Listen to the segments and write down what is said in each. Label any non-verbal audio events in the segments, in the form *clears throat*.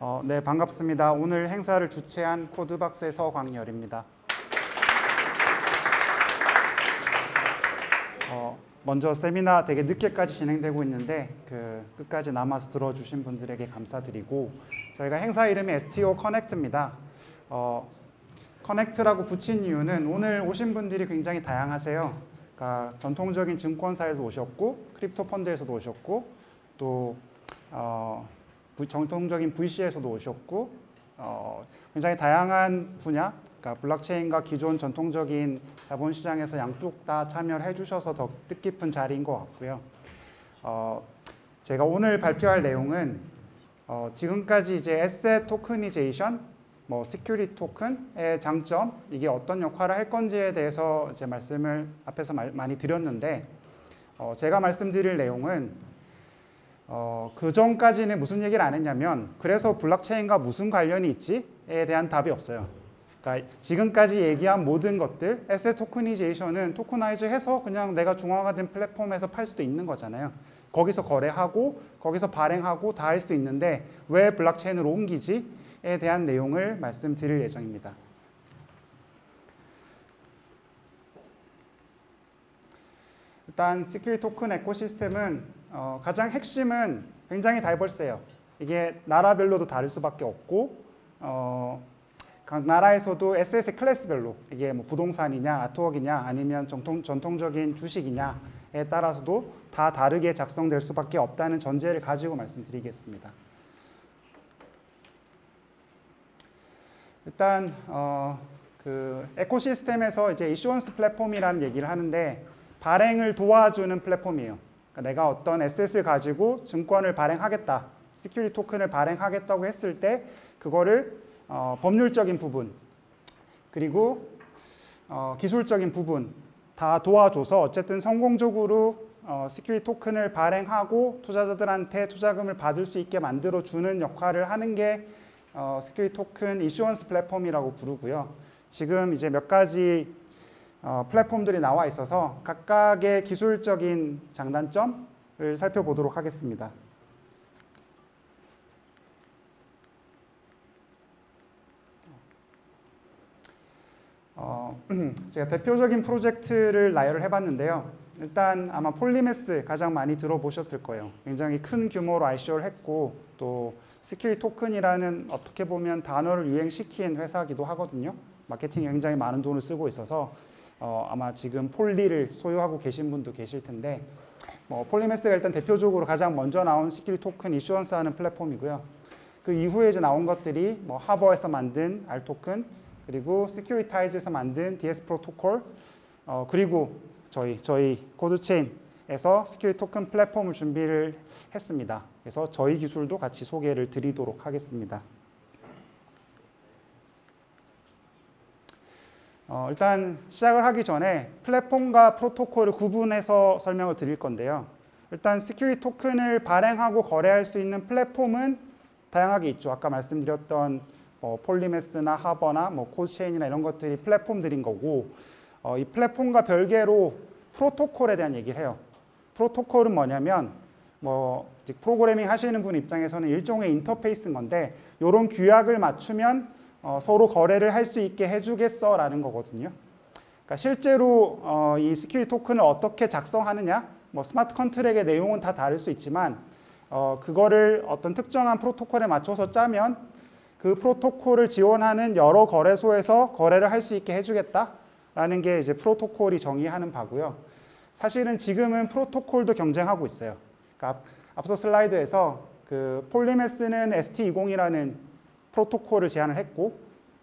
어, 네, 반갑습니다. 오늘 행사를 주최한 코드박스의 서광열입니다. 어, 먼저 세미나 되게 늦게까지 진행되고 있는데 그 끝까지 남아서 들어주신 분들에게 감사드리고 저희가 행사 이름이 STO 커넥트입니다. 어, connect라고 붙인 이유는 오늘 오신 분들이 굉장히 다양하세요. 그러니까 전통적인 증권사에서 오셨고 crypto fund에서도 오셨고 또 어, 부- 정통적인 VC에서도 오셨고 어, 굉장히 다양한 분야, 그러니까 블록체인과 기존 전통적인 자본시장에서 양쪽 다 참여를 해주셔서 더 뜻깊은 자리인 것 같고요. 어, 제가 오늘 발표할 내용은 어, 지금까지 이제 asset tokenization, 뭐 security token의 장점, 이게 어떤 역할을 할 건지에 대해서 이제 말씀을 앞에서 말- 많이 드렸는데 어, 제가 말씀드릴 내용은 어, 그 전까지는 무슨 얘기를 안 했냐면 그래서 블록체인과 무슨 관련이 있지에 대한 답이 없어요. 그러니까 지금까지 얘기한 모든 것들, asset tokenization은 tokenize 해서 그냥 내가 중앙화된 플랫폼에서 팔 수도 있는 거잖아요. 거기서 거래하고 거기서 발행하고 다 할 수 있는데 왜 블록체인으로 옮기지에 대한 내용을 말씀드릴 예정입니다. 일단 security token ecosystem은 어, 가장 핵심은 굉장히 diverse해요. 이게 나라별로도 다를 수밖에 없고 어, 각 나라에서도 SS 클래스별로 이게 뭐 부동산이냐 artwork이냐 아니면 전통, 전통적인 주식이냐에 따라서도 다 다르게 작성될 수밖에 없다는 전제를 가지고 말씀드리겠습니다. 일단 어, 그 ecosystem에서 이제 issuance 플랫폼이라는 얘기를 하는데 발행을 도와주는 플랫폼이에요. 그러니까 내가 어떤 asset을 가지고 증권을 발행하겠다, security token을 발행하겠다고 했을 때 그거를 어, 법률적인 부분 그리고 어, 기술적인 부분 다 도와줘서 어쨌든 성공적으로 어, security token을 발행하고 투자자들한테 투자금을 받을 수 있게 만들어 주는 역할을 하는 게 어, security 토큰 issuance 플랫폼이라고 부르고요. 지금 이제 몇 가지 어, 플랫폼들이 나와 있어서 각각의 기술적인 장단점을 살펴보도록 하겠습니다. 어, *clears throat* 제가 대표적인 프로젝트를 나열을 해봤는데요. 일단 아마 Polymath 가장 많이 들어보셨을 거예요. 굉장히 큰 규모로 ICO를 했고 또 security 토큰이라는 어떻게 보면 단어를 유행시킨 회사기도 하거든요. 마케팅에 굉장히 많은 돈을 쓰고 있어서 어, 아마 지금 Poly를 소유하고 계신 분도 계실 텐데 뭐 Polymath가 일단 대표적으로 가장 먼저 나온 security 토큰 issuance 하는 플랫폼이고요. 그 이후에 이제 나온 것들이 뭐 하버에서 만든 R 토큰 그리고 Securitize에서 만든 DS 프로토콜 어, 그리고 저희 저희 CodeChain 에서 security 토큰 플랫폼을 준비를 했습니다. 그래서 저희 기술도 같이 소개를 드리도록 하겠습니다. 어, 일단 시작을 하기 전에 플랫폼과 프로토콜을 구분해서 설명을 드릴 건데요. 일단 security 토큰을 발행하고 거래할 수 있는 플랫폼은 다양하게 있죠. 아까 말씀드렸던 뭐 Polymath나 Harbor나 뭐 CodeChain이나 이런 것들이 플랫폼들인 거고 어, 이 플랫폼과 별개로 프로토콜에 대한 얘기를 해요. 프로토콜은 뭐냐면 뭐 프로그래밍 하시는 분 입장에서는 일종의 인터페이스인 건데 이런 규약을 맞추면 어, 서로 거래를 할 수 있게 해주겠어라는 거거든요. 그러니까 실제로 어, 이 security 토큰을 어떻게 작성하느냐, 뭐 smart contract의 내용은 다 다를 수 있지만 어, 그거를 어떤 특정한 프로토콜에 맞춰서 짜면 그 프로토콜을 지원하는 여러 거래소에서 거래를 할 수 있게 해주겠다라는 게 이제 프로토콜이 정의하는 바고요. 사실은 지금은 프로토콜도 경쟁하고 있어요. 그러니까 앞- 앞서 슬라이드에서 그 폴리메스는 ST20이라는 프로토콜을 제안을 했고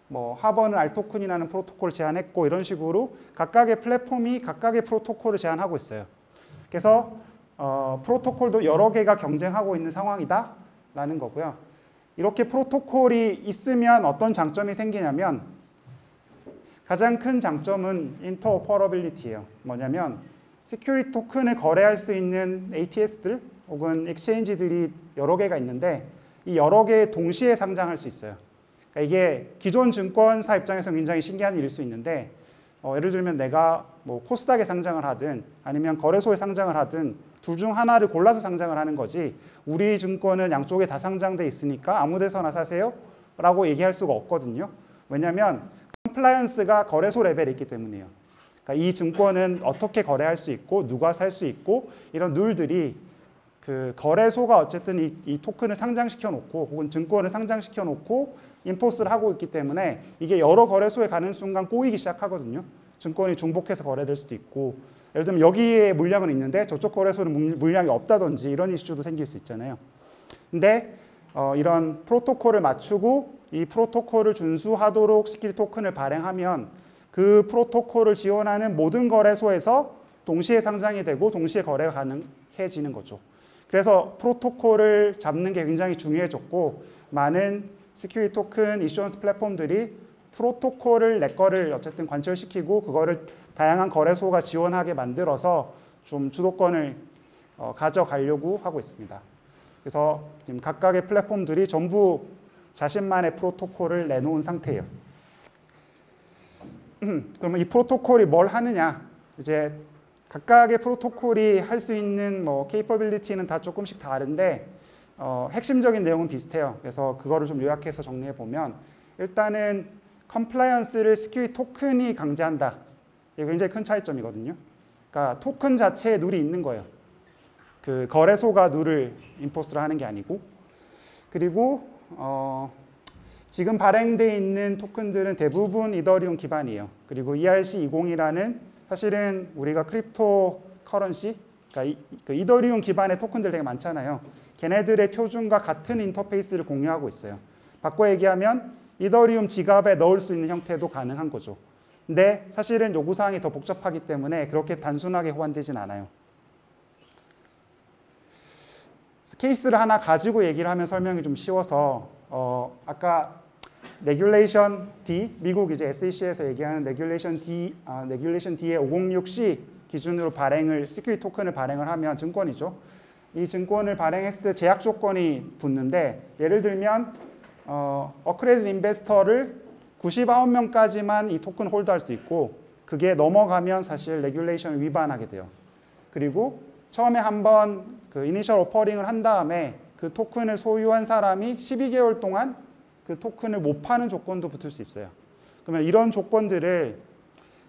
뭐 하버는 알토큰이라는 프로토콜을 제안했고 이런 식으로 각각의 플랫폼이 각각의 프로토콜을 제안하고 있어요. 그래서 어, 프로토콜도 여러 개가 경쟁하고 있는 상황이다라는 거고요. 이렇게 프로토콜이 있으면 어떤 장점이 생기냐면 가장 큰 장점은 interoperability예요. 뭐냐면 security 토큰을 거래할 수 있는 ATS들 혹은 exchange들이 여러 개가 있는데 이 여러 개 동시에 상장할 수 있어요. 그러니까 이게 기존 증권사 입장에서 굉장히 신기한 일일 수 있는데 어, 예를 들면 내가 뭐 코스닥에 상장을 하든 아니면 거래소에 상장을 하든 둘 중 하나를 골라서 상장을 하는 거지 우리 증권은 양쪽에 다 상장돼 있으니까 아무 데서나 사세요? 라고 얘기할 수가 없거든요. 왜냐하면 compliance가 거래소 레벨에 있기 때문이에요 그러니까 이 증권은 어떻게 거래할 수 있고 누가 살 수 있고 이런 룰들이 그 거래소가 어쨌든 이, 이 토큰을 상장시켜 놓고 혹은 증권을 상장시켜 놓고 enforce를 하고 있기 때문에 이게 여러 거래소에 가는 순간 꼬이기 시작하거든요. 증권이 중복해서 거래될 수도 있고 예를 들면 여기에 물량은 있는데 저쪽 거래소는 물- 물량이 없다든지 이런 이슈도 생길 수 있잖아요. 근데 어, 이런 프로토콜을 맞추고 이 프로토콜을 준수하도록 security 토큰을 발행하면 그 프로토콜을 지원하는 모든 거래소에서 동시에 상장이 되고 동시에 거래가 가능해지는 거죠. 그래서 프로토콜을 잡는 게 굉장히 중요해졌고 많은 security 토큰 issuance 플랫폼들이 프로토콜을 내 거를 어쨌든 관철시키고 그거를 다양한 거래소가 지원하게 만들어서 좀 주도권을 어, 가져가려고 하고 있습니다. 그래서 지금 각각의 플랫폼들이 전부 자신만의 프로토콜을 내놓은 상태예요. 그러면 이 프로토콜이 뭘 하느냐? 이제 각각의 프로토콜이 할 수 있는 뭐 capability는 다 조금씩 다른데 어, 핵심적인 내용은 비슷해요. 그래서 그거를 좀 요약해서 정리해 보면 일단은 compliance를 security 토큰이 강제한다. 이게 굉장히 큰 차이점이거든요. 그러니까 토큰 자체에 룰이 있는 거예요. 그 거래소가 룰을 enforce를 하는 게 아니고 그리고 어, 지금 발행돼 있는 토큰들은 대부분 이더리움 기반이에요. 그리고 E ERC20이라는 사실은 우리가 cryptocurrency, 그러니까 이, 그 이더리움 기반의 토큰들 되게 많잖아요. 걔네들의 표준과 같은 인터페이스를 공유하고 있어요. 바꿔 얘기하면 이더리움 지갑에 넣을 수 있는 형태도 가능한 거죠. 근데 사실은 요구 사항이 더 복잡하기 때문에 그렇게 단순하게 호환되진 않아요. 케이스를 하나 가지고 얘기를 하면 설명이 좀 쉬워서 어, 아까 Regulation D 미국 이제 SEC에서 얘기하는 Regulation D 아, Regulation D의 506C 기준으로 발행을 security 토큰을 발행을 하면 증권이죠. 이 증권을 발행했을 때 제약 조건이 붙는데 예를 들면 어, accredited investor를 99명까지만 이 토큰 hold할 수 있고 그게 넘어가면 사실 regulation 위반하게 돼요. 그리고 처음에 한번 그 initial offering을 한 다음에 그 토큰을 소유한 사람이 12개월 동안 그 토큰을 못 파는 조건도 붙을 수 있어요. 그러면 이런 조건들을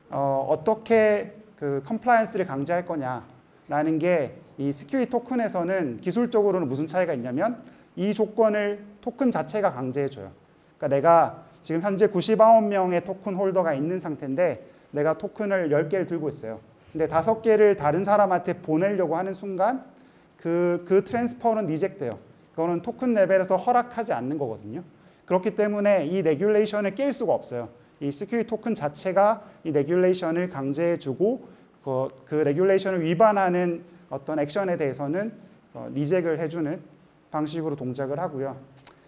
어, 어떻게 그 compliance를 강제할 거냐라는 게 이 security 토큰에서는 기술적으로는 무슨 차이가 있냐면 이 조건을 토큰 자체가 강제해 줘요. 그러니까 내가 지금 현재 99명의 토큰 holder가 있는 상태인데 내가 토큰을 10개를 들고 있어요. 근데 다섯 개를 다른 사람한테 보내려고 하는 순간 그, 그 transfer는 reject돼요. 그거는 토큰 레벨에서 허락하지 않는 거거든요. 그렇기 때문에 이 regulation을 깰 수가 없어요. 이 security 토큰 자체가 이 regulation을 강제해주고 그, 그 regulation을 위반하는 어떤 액션에 대해서는 어, 리젝을 해주는 방식으로 동작을 하고요.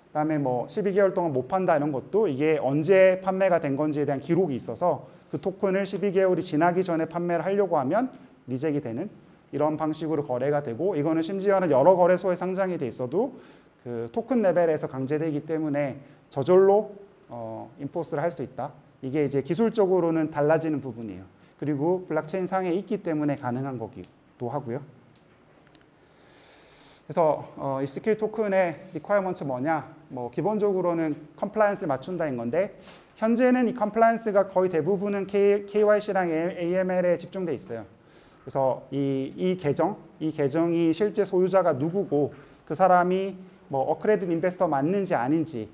그다음에 뭐 12개월 동안 못 판다 이런 것도 이게 언제 판매가 된 건지에 대한 기록이 있어서 그 토큰을 12개월이 지나기 전에 판매를 하려고 하면 리젝이 되는 이런 방식으로 거래가 되고 이거는 심지어는 여러 거래소에 상장이 돼 있어도 그 토큰 레벨에서 강제되기 때문에 저절로 어, 인포스를 할 수 있다. 이게 이제 기술적으로는 달라지는 부분이에요. 그리고 블록체인 상에 있기 때문에 가능한 거기도 하고요. 그래서 어, 이 security 토큰의 requirement 뭐냐? 뭐 기본적으로는 compliance를 맞춘다는 건데 현재는 이 compliance가 거의 대부분은 K, KYC랑 AML에 집중돼 있어요. 그래서 이, 이 계정, 이 계정이 실제 소유자가 누구고 그 사람이 뭐 accredited investor 맞는지 아닌지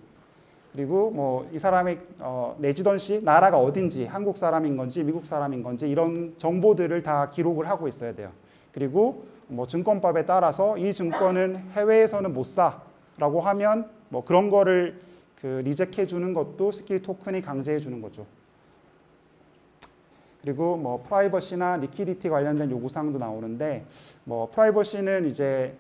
그리고 뭐 이 사람의 어, residency 나라가 어딘지 한국 사람인 건지 미국 사람인 건지 이런 정보들을 다 기록을 하고 있어야 돼요. 그리고 뭐 증권법에 따라서 이 증권은 해외에서는 못 사라고 하면 뭐 그런 거를 그 reject해 주는 것도 security 토큰이 강제해 주는 거죠. 그리고 뭐 프라이버시나 liquidity 관련된 요구 사항도 나오는데 뭐 프라이버시는 이제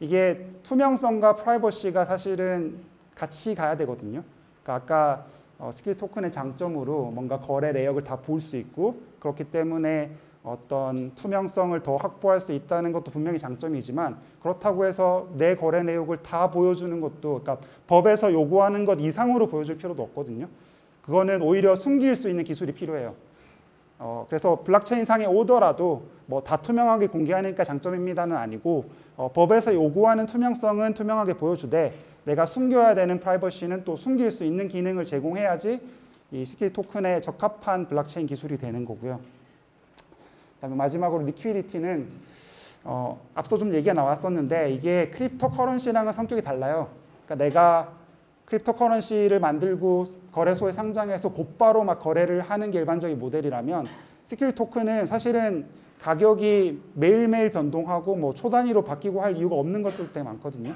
이게 투명성과 프라이버시가 사실은 같이 가야 되거든요. 그러니까 아까 어, security 토큰의 장점으로 뭔가 거래 내역을 다 볼 수 있고 그렇기 때문에 어떤 투명성을 더 확보할 수 있다는 것도 분명히 장점이지만 그렇다고 해서 내 거래 내역을 다 보여주는 것도 그러니까 법에서 요구하는 것 이상으로 보여줄 필요도 없거든요. 그거는 오히려 숨길 수 있는 기술이 필요해요. 어, 그래서 블록체인 상에 오더라도 뭐 다 투명하게 공개하니까 장점입니다는 아니고 어, 법에서 요구하는 투명성은 투명하게 보여주되 내가 숨겨야 되는 프라이버시는 또 숨길 수 있는 기능을 제공해야지 이 security 토큰에 적합한 블록체인 기술이 되는 거고요. 그다음에 마지막으로 liquidity는 어, 앞서 좀 얘기가 나왔었는데 이게 cryptocurrency랑은 성격이 달라요. 그러니까 내가 cryptocurrency를 만들고 거래소에 상장해서 곧바로 막 거래를 하는 게 일반적인 모델이라면 security 토큰은 사실은 가격이 매일매일 변동하고 뭐 초단위로 바뀌고 할 이유가 없는 것들 때문에 많거든요.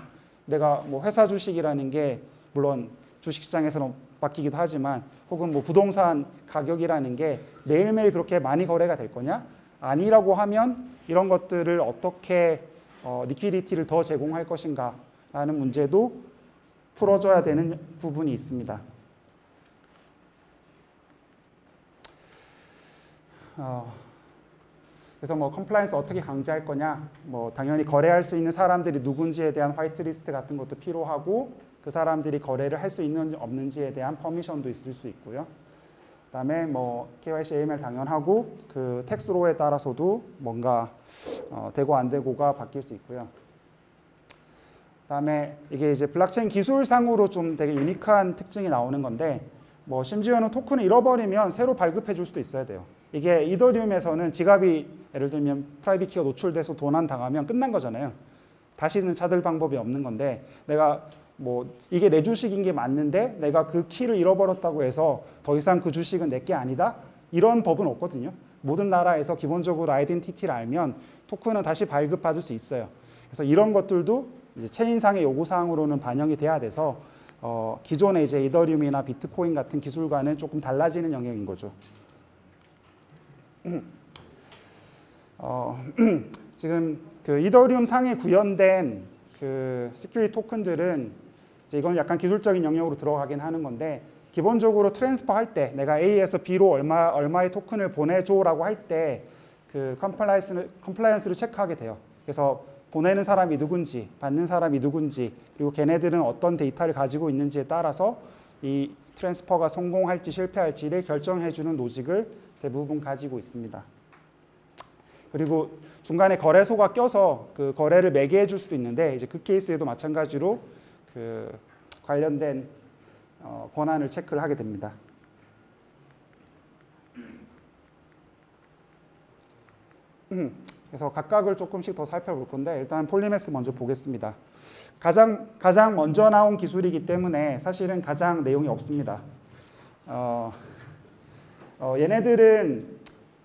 내가 뭐 회사 주식이라는 게 물론 주식시장에서는 바뀌기도 하지만 혹은 뭐 부동산 가격이라는 게 매일매일 그렇게 많이 거래가 될 거냐? 아니라고 하면 이런 것들을 어떻게 어, liquidity를 더 제공할 것인가 라는 문제도 풀어줘야 되는 부분이 있습니다. 어, 그래서 뭐 compliance 어떻게 강제할 거냐? 뭐 당연히 거래할 수 있는 사람들이 누군지에 대한 whitelist 같은 것도 필요하고 그 사람들이 거래를 할 수 있는지 없는지에 대한 permission도 있을 수 있고요. 그다음에 뭐 KYC AML 당연하고 그 tax law에 따라서도 뭔가 어, 되고 안 되고가 바뀔 수 있고요. 그다음에 이게 이제 블록체인 기술상으로 좀 되게 unique한 특징이 나오는 건데 뭐 심지어는 토큰을 잃어버리면 새로 발급해 줄 수도 있어야 돼요. 이게 이더리움에서는 지갑이 예를 들면 private key가 노출돼서 도난 당하면 끝난 거잖아요. 다시는 찾을 방법이 없는 건데 내가 뭐 이게 내 주식인 게 맞는데 내가 그 키를 잃어버렸다고 해서 더 이상 그 주식은 내게 아니다 이런 법은 없거든요. 모든 나라에서 기본적으로 아이덴티티를 알면 토큰은 다시 발급받을 수 있어요. 그래서 이런 것들도 이제 체인상의 요구사항으로는 반영이 돼야 돼서 어, 기존의 이제 이더리움이나 비트코인 같은 기술과는 조금 달라지는 영역인 거죠. 어, *clears throat* 지금 그 이더리움 상에 구현된 그 security 토큰들은 이건 약간 기술적인 영역으로 들어가긴 하는 건데 기본적으로 transfer 할 때 내가 A에서 B로 얼마 얼마의 토큰을 보내줘라고 할 때 그 compliance를 compliance를 체크하게 돼요. 그래서 보내는 사람이 누군지, 받는 사람이 누군지, 그리고 걔네들은 어떤 데이터를 가지고 있는지에 따라서 이 transfer가 성공할지 실패할지를 결정해주는 노직을 대부분 가지고 있습니다. 그리고 중간에 거래소가 껴서 그 거래를 매개해 줄 수도 있는데 이제 그 케이스에도 마찬가지로 그 관련된 어, 권한을 체크를 하게 됩니다. 음, 그래서 각각을 조금씩 더 살펴볼 건데 일단 폴리메스 먼저 보겠습니다. 가장 가장 먼저 나온 기술이기 때문에 사실은 가장 내용이 없습니다. 어, 어, 얘네들은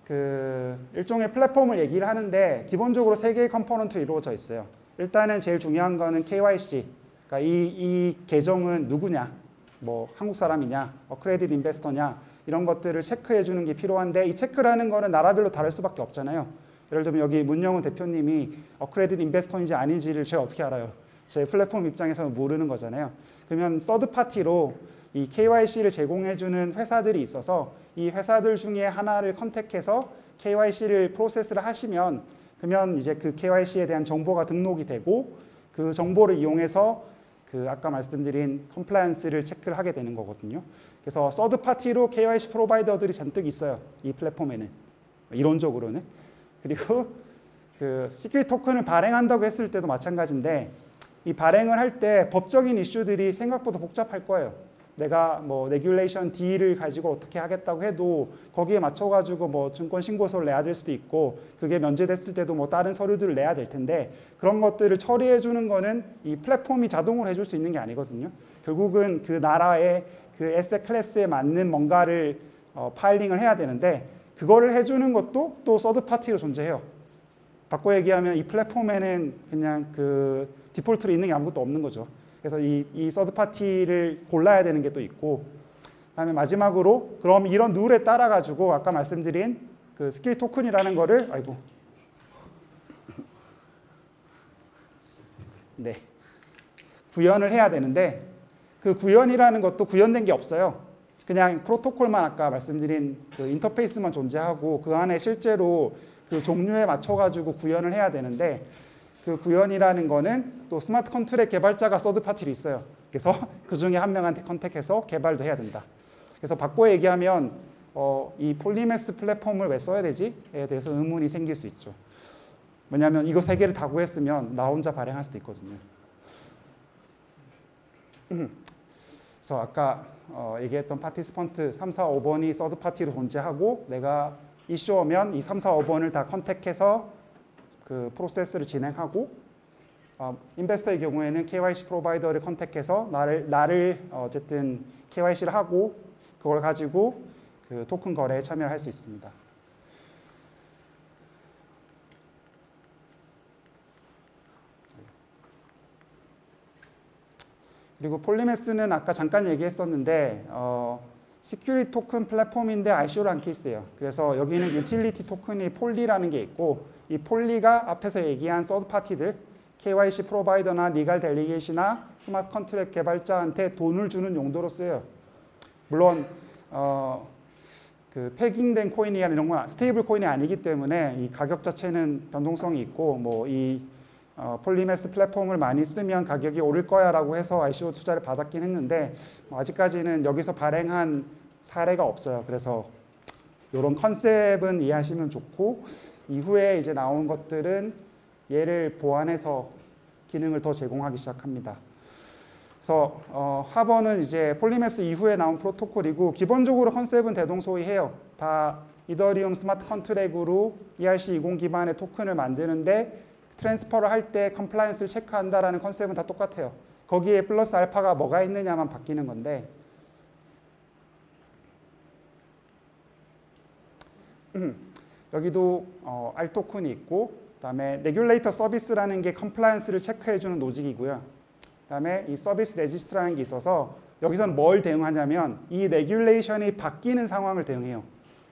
그 일종의 플랫폼을 얘기를 하는데 기본적으로 세 개의 component로 이루어져 있어요. 일단은 제일 중요한 거는 KYC. 그러니까 이, 이 계정은 누구냐, 뭐 한국 사람이냐, accredited investor냐 이런 것들을 체크해 주는 게 필요한데 이 체크라는 거는 나라별로 다를 수밖에 없잖아요. 예를 들면 여기 문영훈 대표님이 accredited investor인지 아닌지를 제가 어떻게 알아요? 제 플랫폼 입장에서는 모르는 거잖아요. 그러면 서드 파티로 이 KYC를 제공해주는 회사들이 있어서 이 회사들 중에 하나를 contact해서 KYC를 프로세스를 하시면 그러면 이제 그 KYC에 대한 정보가 등록이 되고 그 정보를 이용해서 그 아까 말씀드린 compliance를 체크를 하게 되는 거거든요. 그래서 서드 파티로 KYC provider들이 잔뜩 있어요. 이 플랫폼에는 이론적으로는 그리고 그 security 토큰을 발행한다고 했을 때도 마찬가지인데 이 발행을 할 때 법적인 이슈들이 생각보다 복잡할 거예요. 내가 뭐 Regulation D를 가지고 어떻게 하겠다고 해도 거기에 맞춰 가지고 뭐 증권 신고서를 내야 될 수도 있고 그게 면제됐을 때도 뭐 다른 서류들을 내야 될 텐데 그런 것들을 처리해 주는 거는 이 플랫폼이 자동으로 해줄 수 있는 게 아니거든요. 결국은 그 나라의 그 asset class에 맞는 뭔가를 어, filing을 해야 되는데 그거를 해주는 것도 또 서드 파티로 존재해요. 바꿔 얘기하면 이 플랫폼에는 그냥 그 디폴트로 있는 게 아무것도 없는 거죠. 그래서 이, 이 서드 파티를 골라야 되는 게 또 있고 그다음에 마지막으로 그럼 이런 룰에 따라 가지고 아까 말씀드린 그 security 토큰이라는 거를 아이고 네 구현을 해야 되는데 그 구현이라는 것도 구현된 게 없어요. 그냥 프로토콜만 아까 말씀드린 그 인터페이스만 존재하고 그 안에 실제로 그 종류에 맞춰 가지고 구현을 해야 되는데 그 구현이라는 거는 또 smart contract 개발자가 서드 파티로 있어요. 그래서 *laughs* 그 중에 한 명한테 contact해서 개발도 해야 된다. 그래서 바꿔 얘기하면 어, 이 Polymath 플랫폼을 왜 써야 되지에 대해서 의문이 생길 수 있죠. 왜냐하면 이거 세 개를 다 구했으면 나 혼자 발행할 수도 있거든요. 그래서 아까 어, 얘기했던 participant 3, 4, 5번이 서드 파티로 존재하고 내가 이슈오면 이 3, 4, 5번을 다 컨택해서 그 프로세스를 진행하고 어, 인베스터의 경우에는 KYC 프로바이더를 컨택해서 나를 나를 어쨌든 KYC를 하고 그걸 가지고 그 토큰 거래에 참여를 할 수 있습니다. 그리고 폴리메스는 아까 잠깐 얘기했었는데 어, security token 플랫폼인데 ICO를 한 케이스예요. 그래서 여기는 utility token이 Poly라는 게 있고 이 Poly가 앞에서 얘기한 서드 파티들 KYC 프로바이더나 니갈 델리게이시나 스마트 컨트랙 개발자한테 돈을 주는 용도로 쓰여요. 물론 어, 그 pegged된 코인이나 이런 건 stable coin이 아니기 때문에 이 가격 자체는 변동성이 있고 뭐이 어, Polymath 플랫폼을 많이 쓰면 가격이 오를 거야라고 해서 ICO 투자를 받았긴 했는데 뭐 아직까지는 여기서 발행한 사례가 없어요. 그래서 이런 컨셉은 이해하시면 좋고 이후에 이제 나온 것들은 얘를 보완해서 기능을 더 제공하기 시작합니다. 그래서 어, 하버는 이제 Polymath 이후에 나온 프로토콜이고 기본적으로 컨셉은 대동소이해요. 다 이더리움 smart contract로 ERC20 기반의 토큰을 만드는데 transfer를 할 때 compliance를 체크한다라는 컨셉은 다 똑같아요. 거기에 플러스 알파가 뭐가 있느냐만 바뀌는 건데 음, 여기도 어, R 토큰이 있고 그다음에 regulator service라는 게 compliance를 체크해주는 logic이고요. 그다음에 이 service registry라는 게 있어서 여기서는 뭘 대응하냐면 이 regulation이 바뀌는 상황을 대응해요.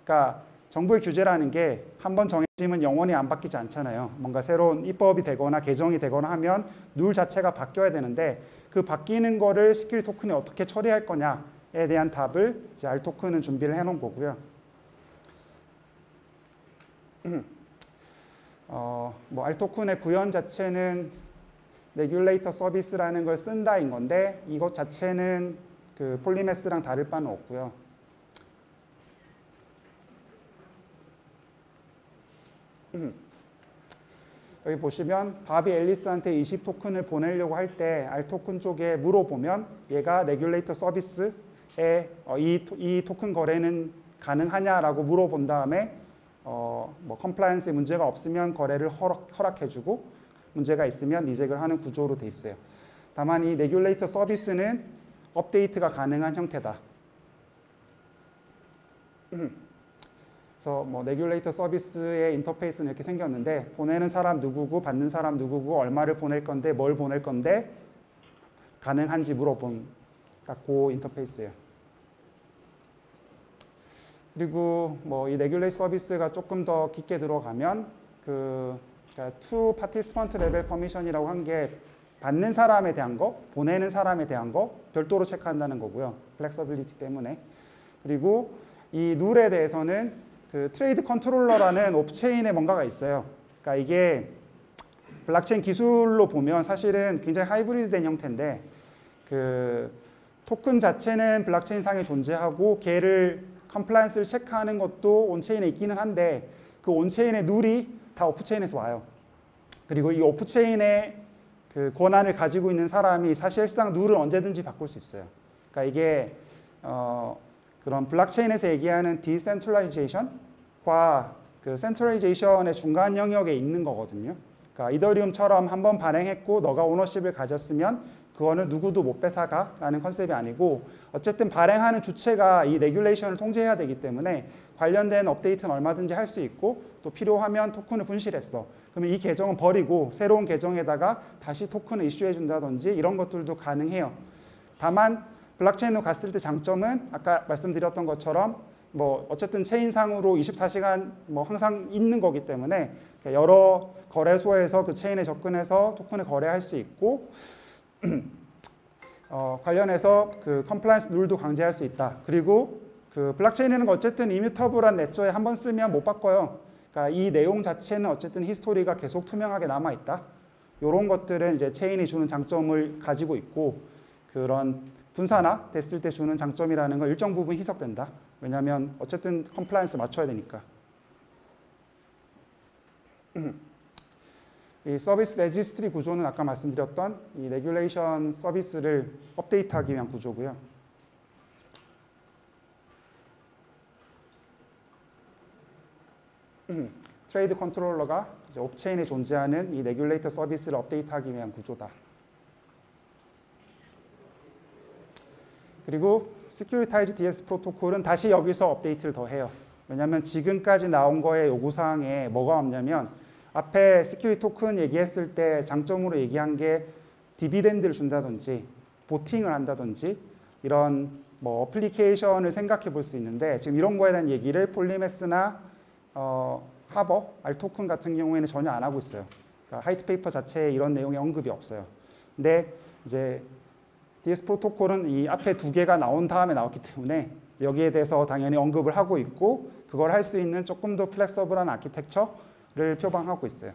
그러니까 정부의 규제라는 게 한 번 정해지면 영원히 안 바뀌지 않잖아요. 뭔가 새로운 입법이 되거나 개정이 되거나 하면 룰 자체가 바뀌어야 되는데 그 바뀌는 거를 security token이 어떻게 처리할 거냐에 대한 답을 이제 R 토큰은 준비를 해놓은 거고요. *clears throat* 어, 뭐 R 토큰의 구현 자체는 regulator service라는 걸 쓴다인 건데 이것 자체는 그 Polymath랑 다를 바는 없고요. 여기 보시면 밥이 앨리스한테 20 토큰을 보내려고 할 때 R token 쪽에 물어보면 얘가 regulator service에 어, 이, 이 토큰 거래는 가능하냐라고 물어본 다음에 어, 뭐 compliance에 문제가 없으면 거래를 허락, 허락 해주고 문제가 있으면 reject을 하는 구조로 돼 있어요. 다만 이 regulator service는 업데이트가 가능한 형태다. 그래서 뭐 regulator service의 인터페이스는 이렇게 생겼는데 보내는 사람 누구고 받는 사람 누구고 얼마를 보낼 건데 뭘 보낼 건데 가능한지 물어본 갖고 인터페이스예요. 그리고 뭐 이 regulator service가 조금 더 깊게 들어가면 그 그러니까 two participant level permission이라고 한 게 받는 사람에 대한 거, 보내는 사람에 대한 거 별도로 체크한다는 거고요. flexibility 때문에. 그리고 이 룰에 대해서는 그 trade controller라는 off-chain에 뭔가가 있어요. 그러니까 이게 블록체인 기술로 보면 사실은 굉장히 하이브리드된 형태인데 그 토큰 자체는 블록체인 상에 존재하고 걔를 compliance를 체크하는 것도 on-chain에 있기는 한데 그 on-chain의 룰이 다 off-chain에서 와요. 그리고 이 off-chain의 그 권한을 가지고 있는 사람이 사실상 룰을 언제든지 바꿀 수 있어요. 그러니까 이게 어 그런 블록체인에서 얘기하는 decentralization과 그 centralization의 중간 영역에 있는 거거든요. 그러니까 이더리움처럼 한 번 발행했고 너가 ownership을 가졌으면 그거는 누구도 못 뺏어가라는 컨셉이 아니고 어쨌든 발행하는 주체가 이 regulation을 통제해야 되기 때문에 관련된 업데이트는 얼마든지 할 수 있고 또 필요하면 토큰을 분실했어. 그러면 이 계정은 버리고 새로운 계정에다가 다시 토큰을 issue해 준다든지 이런 것들도 가능해요. 다만 블록체인으로 갔을 때 장점은 아까 말씀드렸던 것처럼 뭐 어쨌든 체인상으로 24시간 뭐 항상 있는 거기 때문에 여러 거래소에서 그 체인에 접근해서 토큰을 거래할 수 있고 *clears throat* 어, 관련해서 그 compliance 룰도 강제할 수 있다. 그리고 그 블록체인에는 어쨌든 이뮤터블한 넷저에 한 번 쓰면 못 바꿔요. 그러니까 이 내용 자체는 어쨌든 히스토리가 계속 투명하게 남아 있다. 이런 것들은 이제 체인이 주는 장점을 가지고 있고 그런 분산화 됐을 때 주는 장점이라는 건 일정 부분 희석된다. 왜냐하면 어쨌든 compliance 맞춰야 되니까. 이 service registry 구조는 아까 말씀드렸던 이 regulation service를 업데이트하기 위한 구조고요. trade controller가 off-chain에 존재하는 이 regulator service를 업데이트하기 위한 구조다. 그리고 Securitize DS 프로토콜은 다시 여기서 업데이트를 더 해요. 왜냐하면 지금까지 나온 거의 요구사항에 뭐가 없냐면 앞에 security token 얘기했을 때 장점으로 얘기한 게 dividend를 준다든지 voting을 한다든지 이런 뭐 application을 생각해 볼 수 있는데 지금 이런 거에 대한 얘기를 Polymath나 어, Harbor, R token 같은 경우에는 전혀 안 하고 있어요. 그러니까 white paper 자체에 이런 내용의 언급이 없어요. 근데 이제 DS 프로토콜은 이 앞에 두 개가 나온 다음에 나왔기 때문에 여기에 대해서 당연히 언급을 하고 있고 그걸 할 수 있는 조금 더 flexible한 architecture를 표방하고 있어요.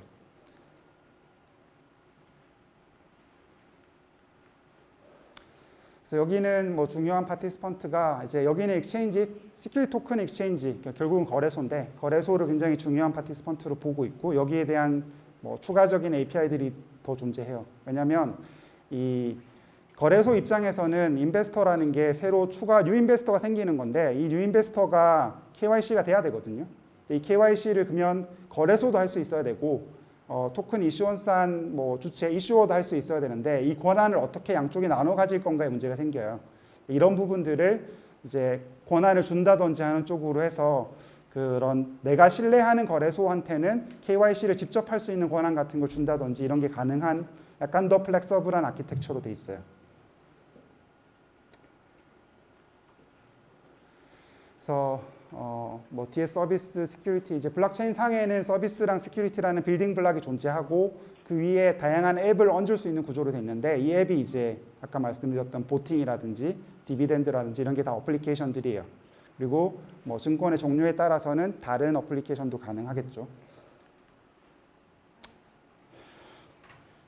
그래서 여기는 뭐 중요한 participant가 이제 여기는 exchange security token 그러니까 결국은 거래소인데 거래소를 굉장히 중요한 participant로 보고 있고 여기에 대한 뭐 추가적인 API들이 더 존재해요. 왜냐하면 이 거래소 입장에서는 investor라는 게 새로 추가 new investor가 생기는 건데 이 new investor가 KYC가 돼야 되거든요. 이 KYC를 그러면 거래소도 할 수 있어야 되고 어, 토큰 issuance한 뭐 주체 issuer도 할 수 있어야 되는데 이 권한을 어떻게 양쪽에 나눠 가질 건가에 문제가 생겨요. 이런 부분들을 이제 권한을 준다든지 하는 쪽으로 해서 그런 내가 신뢰하는 거래소한테는 KYC를 직접 할 수 있는 권한 같은 걸 준다든지 이런 게 가능한 약간 더 flexible한 아키텍처로 돼 있어요. 그래서 어, 뭐 뒤에 서비스 security 이제 블록체인 상에는 서비스랑 security라는 building block이 존재하고 그 위에 다양한 앱을 얹을 수 있는 구조로 돼 있는데 이 앱이 이제 아까 말씀드렸던 voting이라든지 dividend라든지 이런 게 다 어플리케이션들이에요. 그리고 뭐 증권의 종류에 따라서는 다른 어플리케이션도 가능하겠죠.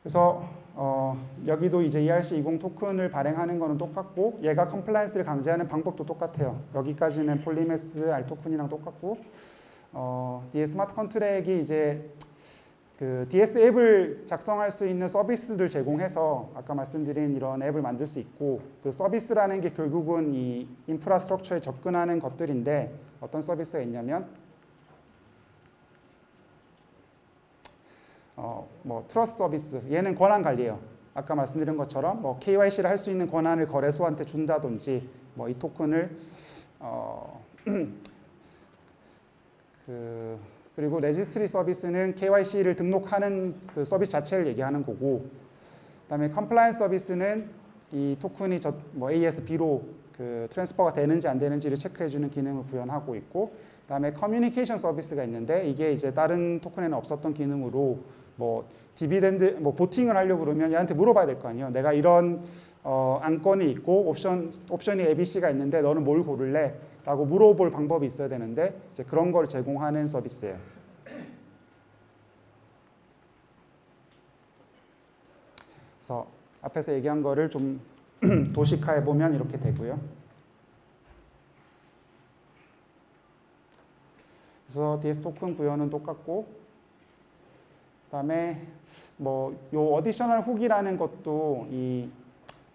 그래서 어, 여기도 이제 ERC20 토큰을 발행하는 거는 똑같고 얘가 compliance를 강제하는 방법도 똑같아요. 여기까지는 Polymath R 토큰이랑 똑같고 어, DS smart contract이 이제 그 DS 앱을 작성할 수 있는 서비스를 제공해서 아까 말씀드린 이런 앱을 만들 수 있고 그 서비스라는 게 결국은 이 infrastructure에 접근하는 것들인데 어떤 서비스가 있냐면 어, 뭐 trust 서비스 얘는 권한 관리예요. 아까 말씀드린 것처럼 뭐 KYC를 할 수 있는 권한을 거래소한테 준다든지 뭐 이 토큰을 어, *clears throat* 그 그리고 registry 서비스는 KYC를 등록하는 그 서비스 자체를 얘기하는 거고 그다음에 compliance 서비스는 이 토큰이 저 뭐 ASB로 그 transfer가 되는지 안 되는지를 체크해 주는 기능을 구현하고 있고 그다음에 커뮤니케이션 서비스가 있는데 이게 이제 다른 토큰에는 없었던 기능으로 뭐 dividend 뭐 voting을 하려고 그러면 얘한테 물어봐야 될 거 아니에요. 내가 이런 어, 안건이 있고 옵션 옵션이 ABC가 있는데 너는 뭘 고를래? 라고 물어볼 방법이 있어야 되는데 이제 그런 걸 제공하는 서비스예요. 그래서 앞에서 얘기한 거를 좀 *clears throat* 도식화해 보면 이렇게 되고요. 그래서 DS 토큰 구현은 똑같고 그다음에 뭐 요 additional hook이라는 것도 이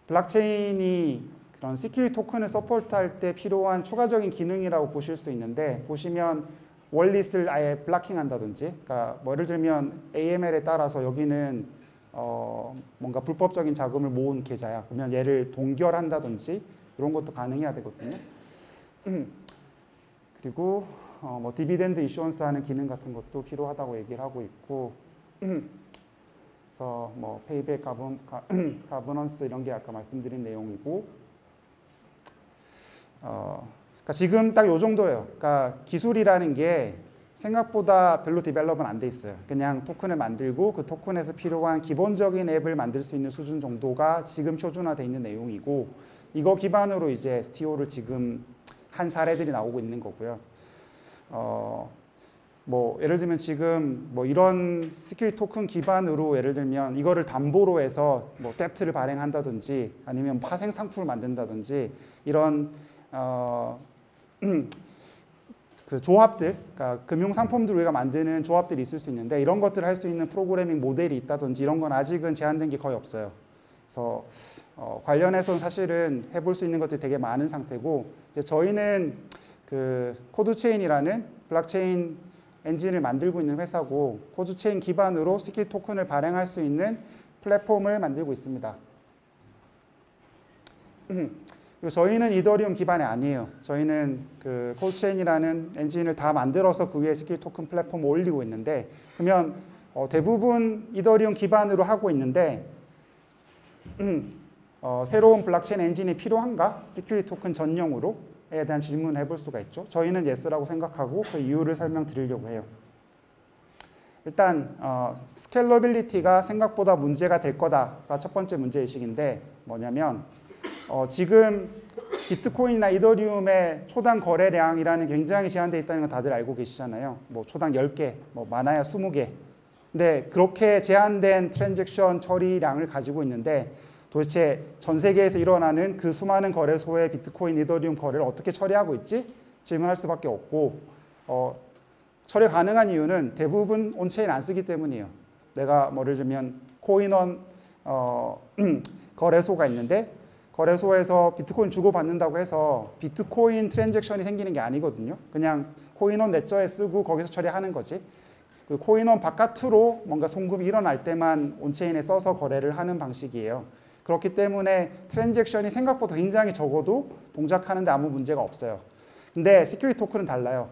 블록체인이 그런 security 토큰을 support할 때 필요한 추가적인 기능이라고 보실 수 있는데 보시면 wallet을 아예 blocking 한다든지 그러니까 뭐 예를 들면 AML에 따라서 여기는 어 뭔가 불법적인 자금을 모은 계좌야. 그러면 얘를 동결한다든지 이런 것도 가능해야 되거든요. *clears throat* 그리고 어 뭐 dividend issuance 하는 기능 같은 것도 필요하다고 얘기를 하고 있고 그래서 뭐 페이백 가본 가버넌스 *clears throat* 이런 게 아까 말씀드린 내용이고 어, 그러니까 지금 딱 요 정도예요. 그러니까 기술이라는 게 생각보다 별로 develop은 안 돼 있어요. 그냥 토큰을 만들고 그 토큰에서 필요한 기본적인 앱을 만들 수 있는 수준 정도가 지금 표준화돼 있는 내용이고 이거 기반으로 이제 STO를 지금 한 사례들이 나오고 있는 거고요. 어, 뭐 예를 들면 지금 뭐 이런 security 토큰 기반으로 예를 들면 이거를 담보로 해서 뭐 debt를 발행한다든지 아니면 파생 상품을 만든다든지 이런 어, *clears throat* 그 조합들, 그러니까 금융 상품들 우리가 만드는 조합들이 있을 수 있는데 이런 것들을 할 수 있는 프로그래밍 모델이 있다든지 이런 건 아직은 제한된 게 거의 없어요. 그래서 어, 관련해서는 사실은 해볼 수 있는 것들이 되게 많은 상태고 이제 저희는 그 코드체인이라는 블록체인 엔진을 만들고 있는 회사고 코드체인 기반으로 security 토큰을 발행할 수 있는 플랫폼을 만들고 있습니다. *clears throat* 그리고 저희는 이더리움 기반이 아니에요. 저희는 그 코드체인이라는 엔진을 다 만들어서 그 위에 security 토큰 플랫폼을 올리고 있는데 그러면 어, 대부분 이더리움 기반으로 하고 있는데 *clears throat* 어, 새로운 블록체인 엔진이 필요한가? security 토큰 전용으로 에 대한 질문을 해볼 수가 있죠. 저희는 yes라고 생각하고 그 이유를 설명드리려고 해요. 일단 어, scalability가 생각보다 문제가 될 거다가 첫 번째 문제의식인데 뭐냐면 어, 지금 비트코인이나 이더리움의 초당 거래량이라는 굉장히 제한되어 있다는 건 다들 알고 계시잖아요. 뭐 초당 10개, 뭐 많아야 20개. 근데 그렇게 제한된 transaction 처리량을 가지고 있는데 도대체 전 세계에서 일어나는 그 수많은 거래소의 비트코인, 이더리움 거래를 어떻게 처리하고 있지? 질문할 수밖에 없고 어, 처리 가능한 이유는 대부분 on-chain 안 쓰기 때문이에요. 내가 뭐 예를 들면 코인원 어, *clears throat* 거래소가 있는데 거래소에서 비트코인 주고받는다고 해서 비트코인 transaction이 생기는 게 아니거든요. 그냥 코인원 ledger에 쓰고 거기서 처리하는 거지. 그 코인원 바깥으로 뭔가 송금이 일어날 때만 on-chain에 써서 거래를 하는 방식이에요. 그렇기 때문에 transaction이 생각보다 굉장히 적어도 동작하는데 아무 문제가 없어요. 근데 security 토큰은 달라요.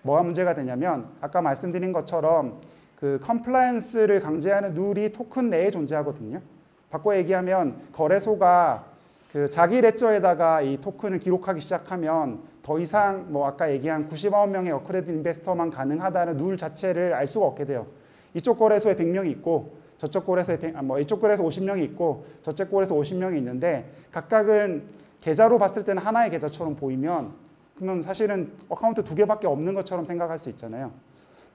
뭐가 문제가 되냐면 아까 말씀드린 것처럼 그 compliance를 강제하는 룰이 토큰 내에 존재하거든요. 바꿔 얘기하면 거래소가 그 자기 ledger에다가 이 토큰을 기록하기 시작하면 더 이상 뭐 아까 얘기한 99명의 accredited investor만 가능하다는 룰 자체를 알 수가 없게 돼요. 이쪽 거래소에 100명이 있고 저쪽 100, 아, 뭐 이쪽 거래소 50명이 있고 저쪽 거래소 50명이 있는데 각각은 계좌로 봤을 때는 하나의 계좌처럼 보이면 그러면 사실은 account 두 개밖에 없는 것처럼 생각할 수 있잖아요.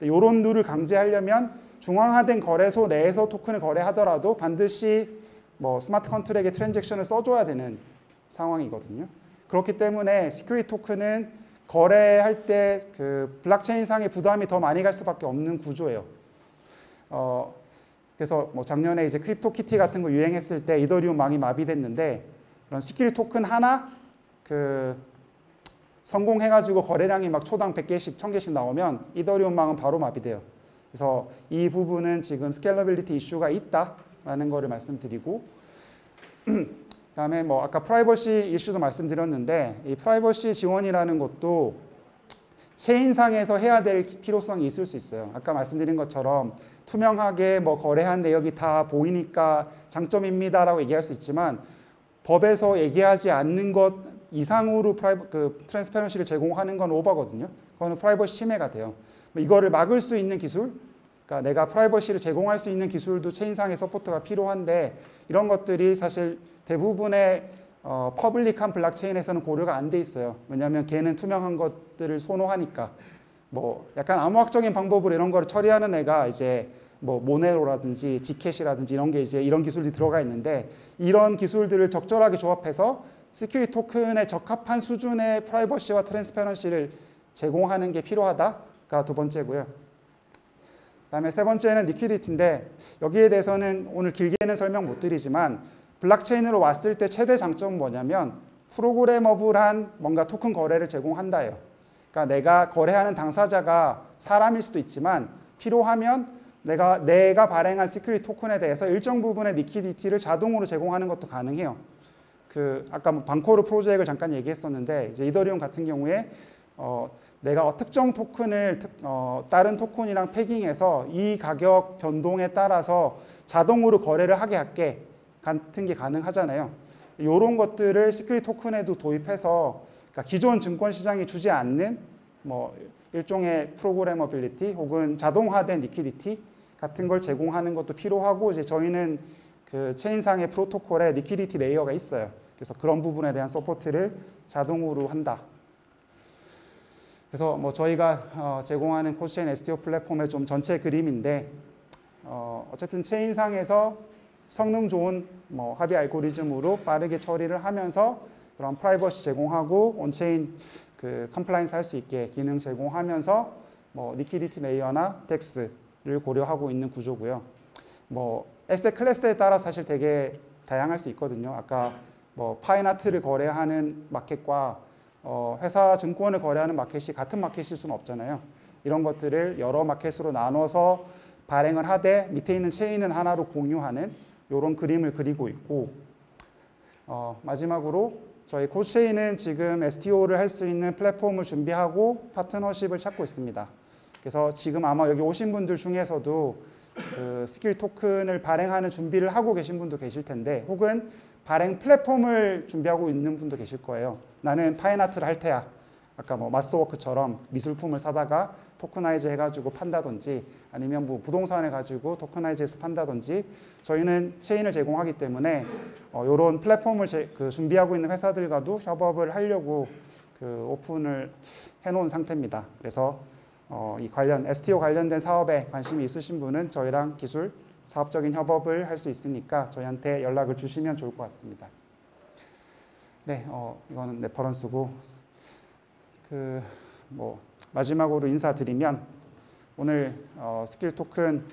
이런 룰을 강제하려면 중앙화된 거래소 내에서 토큰을 거래하더라도 반드시 뭐 smart contract에 transaction을 써줘야 되는 상황이거든요. 그렇기 때문에 security token은 거래할 때 그 블록체인 상의 부담이 더 많이 갈 수밖에 없는 구조예요. 어, 그래서 뭐 작년에 이제 크립토 키티 같은 거 유행했을 때 이더리움 망이 마비됐는데 그런 security token 하나 그 성공해가지고 거래량이 막 초당 100개씩, 1000개씩 나오면 이더리움 망은 바로 마비돼요. 그래서 이 부분은 지금 scalability 이슈가 있다라는 거를 말씀드리고 *clears throat* 그다음에 뭐 아까 프라이버시 이슈도 말씀드렸는데 이 프라이버시 지원이라는 것도 체인상에서 해야 될 필요성이 있을 수 있어요. 아까 말씀드린 것처럼 투명하게 뭐 거래한 내역이 다 보이니까 장점입니다라고 얘기할 수 있지만 법에서 얘기하지 않는 것 이상으로 프라이버, 그 transparency를 제공하는 건 오버거든요. 그거는 프라이버시 침해가 돼요. 뭐 이거를 막을 수 있는 기술, 그러니까 내가 프라이버시를 제공할 수 있는 기술도 체인상의 support가 필요한데 이런 것들이 사실 대부분의 어, public한 블록체인에서는 고려가 안 돼 있어요. 왜냐하면 걔는 투명한 것들을 선호하니까. 뭐 약간 암호학적인 방법으로 이런 거를 처리하는 애가 이제 뭐 모네로라든지 지캐시라든지 이런 게 이제 이런 기술들이 들어가 있는데 이런 기술들을 적절하게 조합해서 security token에 적합한 수준의 프라이버시와 transparency를 제공하는 게 필요하다가 두 번째고요. 그다음에 세 번째는 liquidity인데 여기에 대해서는 오늘 길게는 설명 못 드리지만 블록체인으로 왔을 때 최대 장점은 뭐냐면 programmable한 뭔가 토큰 거래를 제공한다예요. 그러니까 내가 거래하는 당사자가 사람일 수도 있지만 필요하면 내가 내가 발행한 security token에 대해서 일정 부분의 liquidity를 자동으로 제공하는 것도 가능해요. 그 아까 뭐 방코르 프로젝트를 잠깐 얘기했었는데 이제 이더리움 같은 경우에 어, 내가 특정 토큰을 어, 다른 토큰이랑 pegging해서 이 가격 변동에 따라서 자동으로 거래를 하게 할게 같은 게 가능하잖아요. 이런 것들을 security token에도 도입해서 그러니까 기존 증권 시장이 주지 않는 뭐 일종의 programmability 혹은 자동화된 liquidity 같은 걸 제공하는 것도 필요하고 이제 저희는 그 체인상의 프로토콜에 liquidity layer가 있어요. 그래서 그런 부분에 대한 support를 자동으로 한다. 그래서 뭐 저희가 어 제공하는 코체인 STO 플랫폼의 좀 전체 그림인데 어 어쨌든 체인상에서 성능 좋은 뭐 합의 알고리즘으로 빠르게 처리를 하면서 그런 프라이버시 제공하고 on-chain 그 compliance 할 수 있게 기능 제공하면서 뭐 liquidity layer나 DEX를 고려하고 있는 구조고요. 뭐 asset class에 따라 사실 되게 다양할 수 있거든요. 아까 뭐 fine art를 거래하는 마켓과 어, 회사 증권을 거래하는 마켓이 같은 마켓일 수는 없잖아요. 이런 것들을 여러 마켓으로 나눠서 발행을 하되 밑에 있는 체인은 하나로 공유하는 이런 그림을 그리고 있고 어, 마지막으로 저희 코체인은 지금 STO를 할 수 있는 플랫폼을 준비하고 파트너십을 찾고 있습니다. 그래서 지금 아마 여기 오신 분들 중에서도 그 security token을 발행하는 준비를 하고 계신 분도 계실 텐데 혹은 발행 플랫폼을 준비하고 있는 분도 계실 거예요. 나는 fine art를 할 테야. 아까 뭐 마스터워크처럼 미술품을 사다가 tokenize 해가지고 판다든지 아니면 뭐 부동산 해가지고 tokenize해서 판다든지 저희는 체인을 제공하기 때문에 어, 이런 플랫폼을 제, 그 준비하고 있는 회사들과도 협업을 하려고 그 오픈을 해놓은 상태입니다. 그래서 어, 이 관련 STO 관련된 사업에 관심이 있으신 분은 저희랑 기술 사업적인 협업을 할 수 있으니까 저희한테 연락을 주시면 좋을 것 같습니다. 네, 어, 이거는 reference고 그 뭐 마지막으로 인사드리면 오늘 어, 스킬 토큰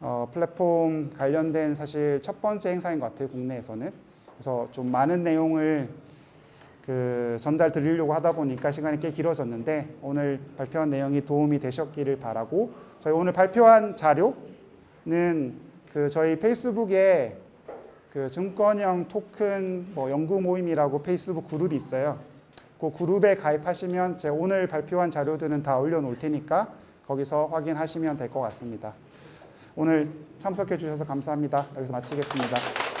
어, 플랫폼 관련된 사실 첫 번째 행사인 것 같아요 국내에서는 그래서 좀 많은 내용을 그 전달 드리려고 하다 보니까 시간이 꽤 길어졌는데 오늘 발표한 내용이 도움이 되셨기를 바라고 저희 오늘 발표한 자료는 그 저희 페이스북에 그 증권형 토큰 뭐 연구 모임이라고 페이스북 그룹이 있어요. 그 그룹에 가입하시면 제가 오늘 발표한 자료들은 다 올려놓을 테니까 거기서 확인하시면 될 것 같습니다. 오늘 참석해 주셔서 감사합니다. 여기서 마치겠습니다.